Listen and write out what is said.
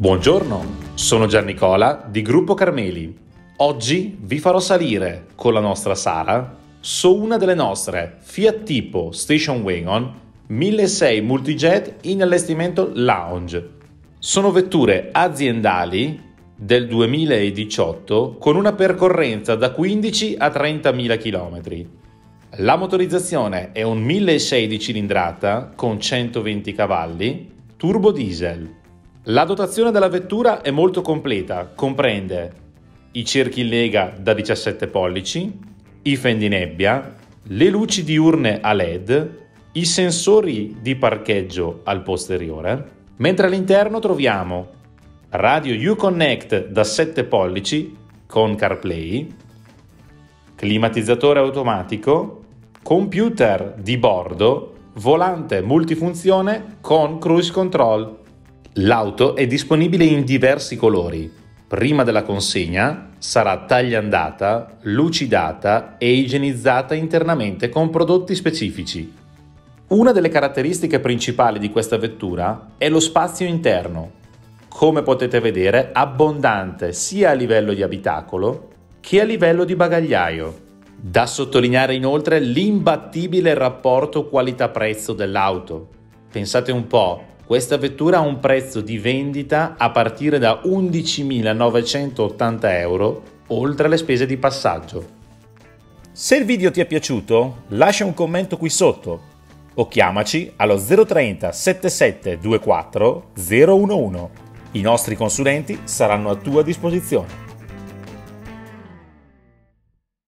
Buongiorno, sono Giannicola di Gruppo Carmeli. Oggi vi farò salire con la nostra Sara su una delle nostre Fiat Tipo Station Wagon 1600 Multijet in allestimento lounge. Sono vetture aziendali del 2018 con una percorrenza da 15 a 30.000 km. La motorizzazione è un 1600 di cilindrata con 120 cavalli, turbo diesel. La dotazione della vettura è molto completa, comprende i cerchi in lega da 17 pollici, i fendinebbia, le luci diurne a LED, i sensori di parcheggio al posteriore, mentre all'interno troviamo radio Uconnect da 7 pollici con CarPlay, climatizzatore automatico, computer di bordo, volante multifunzione con cruise control L'auto è disponibile in diversi colori. Prima della consegna sarà tagliandata, lucidata e igienizzata internamente con prodotti specifici. Una delle caratteristiche principali di questa vettura è lo spazio interno, come potete vedere abbondante sia a livello di abitacolo che a livello di bagagliaio. Da sottolineare inoltre l'imbattibile rapporto qualità-prezzo dell'auto. Pensate un po', questa vettura ha un prezzo di vendita a partire da 11.980 euro, oltre le spese di passaggio. Se il video ti è piaciuto, lascia un commento qui sotto o chiamaci allo 030 7724 011. I nostri consulenti saranno a tua disposizione.